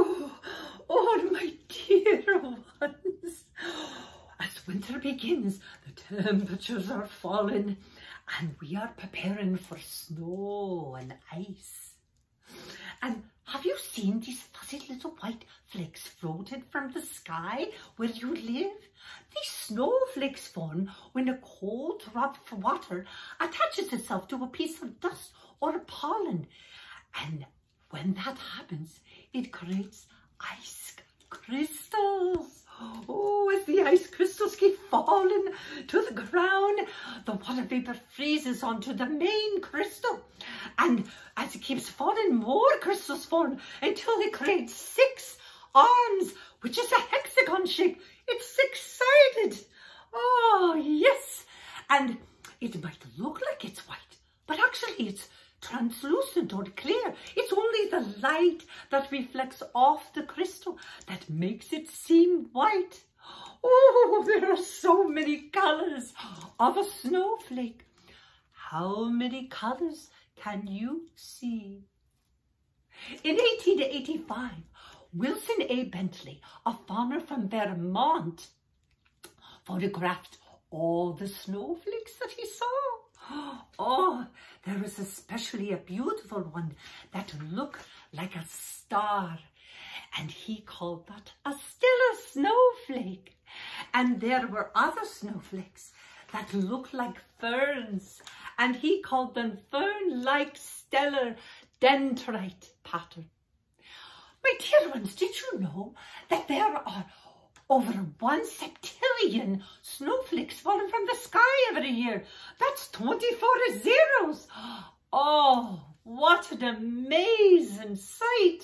Oh, oh, my dear ones. As winter begins, the temperatures are falling and we are preparing for snow and ice. And have you seen these fuzzy little white flakes floated from the sky where you live? These snowflakes form when a cold drop of water attaches itself to a piece of dust or pollen. And when that happens, it creates ice crystals. Oh, as the ice crystals keep falling to the ground, the water vapor freezes onto the main crystal. And as it keeps falling, more crystals form until they create six arms, which is a hexagon shape. It's six-sided. Oh, yes. And it might look like it's white, but actually it's translucent or clear. It's only the light that reflects off the crystal that makes it seem white. Oh, there are so many colours of a snowflake. How many colours can you see? In 1885, Wilson A. Bentley, a farmer from Vermont, photographed all the snowflakes that he saw. There was especially a beautiful one that looked like a star. And he called that a stellar snowflake. And there were other snowflakes that looked like ferns. And he called them fern-like stellar dendrite pattern. My dear ones, did you know that there are over one septillion snowflakes falling from the sky every year. That's 24 zeros. Oh, what an amazing sight.